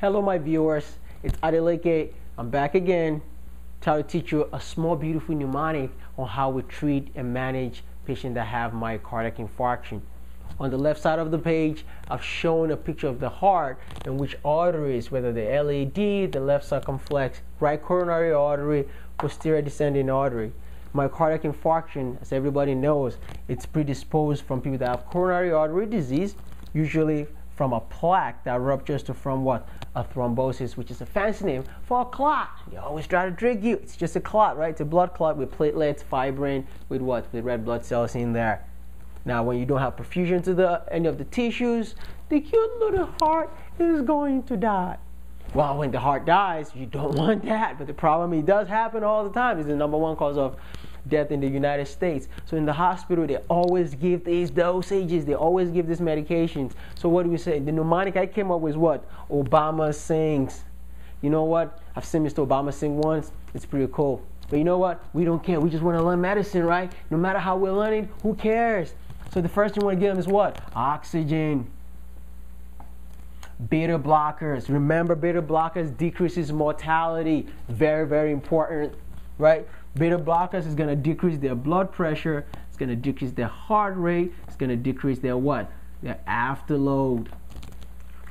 Hello, my viewers. It's Adeleke. I'm back again to teach you a small, beautiful mnemonic on how we treat and manage patients that have myocardial infarction. On the left side of the page, I've shown a picture of the heart and which arteries, whether the LAD, the left circumflex, right coronary artery, posterior descending artery. Myocardial infarction, as everybody knows, it's predisposed from people that have coronary artery disease, usually from a plaque that ruptures to from what? A thrombosis, which is a fancy name for a clot. You always try to trick you. It's just a clot, right? It's a blood clot with platelets, fibrin, with what? With red blood cells in there. Now, when you don't have perfusion to the any of the tissues, the cute little heart is going to die. Well, when the heart dies, you don't want that. But the problem, it does happen all the time, is the number one cause of death in the United States. So in the hospital, they always give these dosages. They always give these medications. So what do we say? The mnemonic I came up with what? Obama sings. You know what? I've seen Mr. Obama sing once. It's pretty cool. But you know what? We don't care. We just want to learn medicine, right? No matter how we're learning, who cares? So the first thing we want to give them is what? Oxygen. Beta blockers. Remember, beta blockers decreases mortality. Very, very important, right? Beta blockers is going to decrease their blood pressure. It's going to decrease their heart rate. It's going to decrease their what? Their afterload.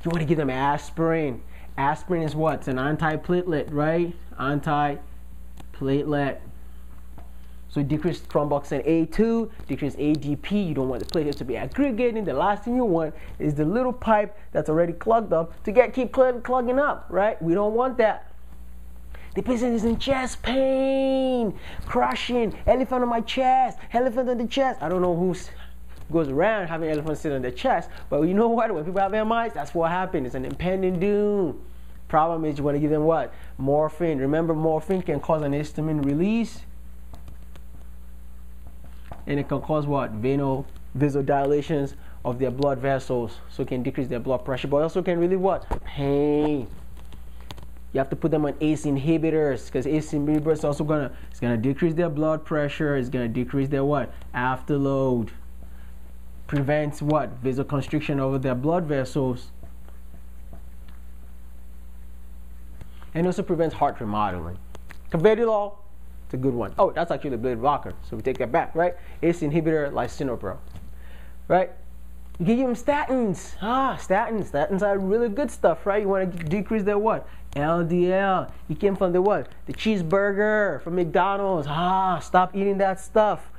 You want to give them aspirin. Aspirin is what? It's an antiplatelet, right? Antiplatelet. So decrease thromboxane A2, decrease ADP. You don't want the platelets to be aggregating. The last thing you want is the little pipe that's already clogged up to get keep clogging up, right? We don't want that. The patient is in chest pain, crushing, elephant on my chest, elephant on the chest. I don't know who goes around having elephants sit on their chest, but you know what? When people have MIs, that's what happens. It's an impending doom. Problem is, you want to give them what? Morphine. Remember, morphine can cause an histamine release, and it can cause what? Venal vasodilations of their blood vessels, so it can decrease their blood pressure, but also can relieve what? Pain. You have to put them on ACE inhibitors because ACE inhibitors also gonna it's gonna decrease their blood pressure. It's gonna decrease their what afterload. Prevents what vasoconstriction over their blood vessels. And also prevents heart remodeling. Carvedilol, it's a good one. Oh, that's actually the beta blocker, so we take that back, right? ACE inhibitor, lisinopril, right? You can give them statins. Ah, statins. Statins are really good stuff, right? You want to decrease their what? LDL. You came from the what? The cheeseburger from McDonald's. Ah, stop eating that stuff.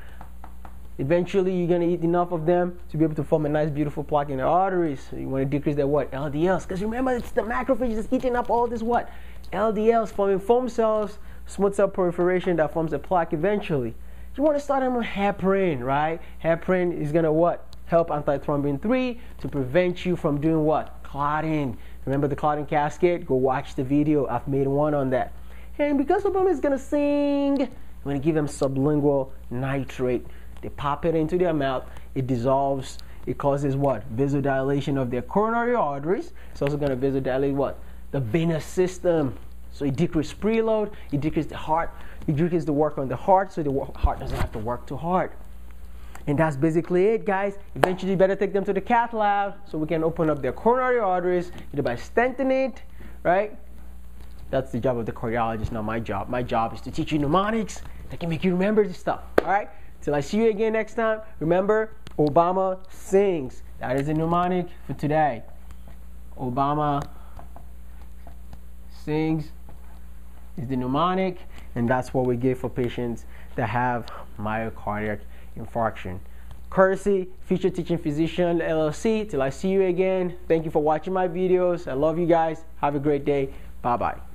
Eventually, you're going to eat enough of them to be able to form a nice, beautiful plaque in the arteries. So you want to decrease their what? LDLs. Because remember, it's the macrophage that's eating up all this what? LDLs, forming foam cells, smooth cell proliferation that forms a plaque eventually. You want to start them with heparin, right? Heparin is going to what? Help antithrombin 3 to prevent you from doing what? Clotting. Remember the clotting cascade? Go watch the video. I've made one on that. And because Obama is going to sing, I'm going to give them sublingual nitrate. They pop it into their mouth. It dissolves. It causes what? Vasodilation of their coronary arteries. It's also going to vasodilate what? The venous system. So it decreases preload. It decreases the heart. It decreases the work on the heart so the heart doesn't have to work too hard. And that's basically it, guys. Eventually, you better take them to the cath lab so we can open up their coronary arteries either by stenting it, right? That's the job of the cardiologist, not my job. My job is to teach you mnemonics that can make you remember this stuff, all right? Till I see you again next time, remember, Obama sings. That is a mnemonic for today. Obama sings is the mnemonic, and that's what we give for patients that have myocardial infarction. Courtesy, Future Teaching Physician LLC. Till I see you again. Thank you for watching my videos. I love you guys. Have a great day. Bye bye.